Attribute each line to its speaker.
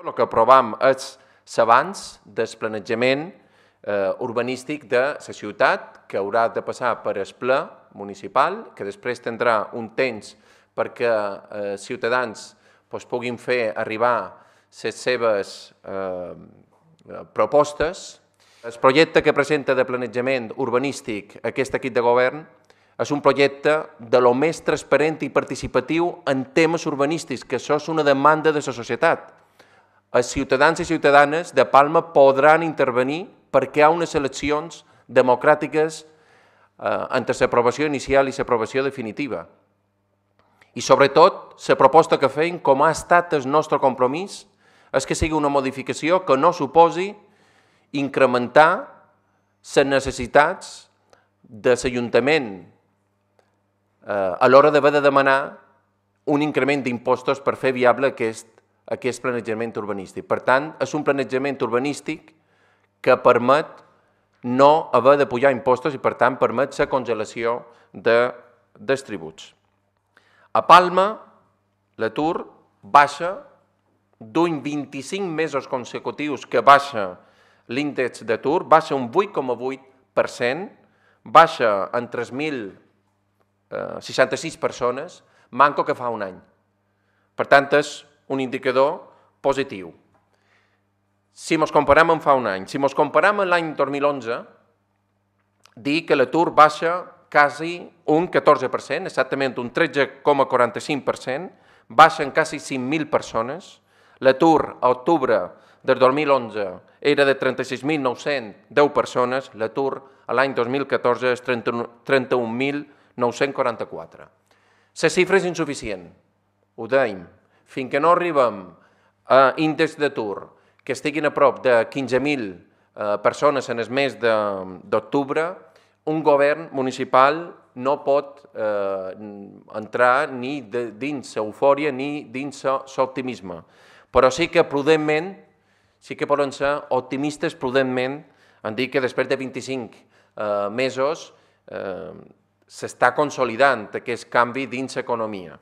Speaker 1: El que aprovem és l'abans del planejament eh, urbanístic de la ciutat, que haurà de passar per el ple municipal, que després tindrà un temps perquè eh, ciutadans pues, puguin fer arribar les seves eh, propostes. El projecte que presenta de planejament urbanístic aquest equip de govern és un projecte de lo més transparent i participatiu en temes urbanístics, que això és una demanda de la societat. Els ciutadans i ciutadanes de Palma podran intervenir perquè hi ha unes eleccions democràtiques eh, entre l'aprovació inicial i l'aprovació definitiva. I sobretot, la proposta que feim, com ha estat el nostre compromís, és que sigui una modificació que no suposi incrementar les necessitats de l'Ajuntament eh, a l'hora d'haver de demanar un increment d'impostos per fer viable aquest, aquest planejament urbanístic. Per tant, és un planejament urbanístic que permet no haver de pujar impostos i, per tant, permet la congelació de, dels tributs. A Palma, l'atur baixa d'un 25 mesos consecutius que baixa l'índex d'atur, baixa un 8,8%, baixa en 3.066 persones, manco que fa un any. Per tant, és un indicador positiu. Si ens comparem amb fa un any, si ens comparem amb l'any 2011, dir que l'atur baixa quasi un 14%, exactament un 13,45%, baixen quasi 5.000 persones, l'atur a octubre del 2011 era de 36.910 persones, l'atur a l'any 2014 és 31.944. La xifra és insuficient, ho deim. Fins que no arribem a índex d'atur que estiguin a prop de 15.000 eh, persones en el mes d'octubre, un govern municipal no pot eh, entrar ni de, dins l'eufòria ni dins l'optimisme. Però sí que prudentment, sí que poden ser optimistes prudentment en dir que després de 25 eh, mesos eh, s'està consolidant aquest canvi dins l'economia.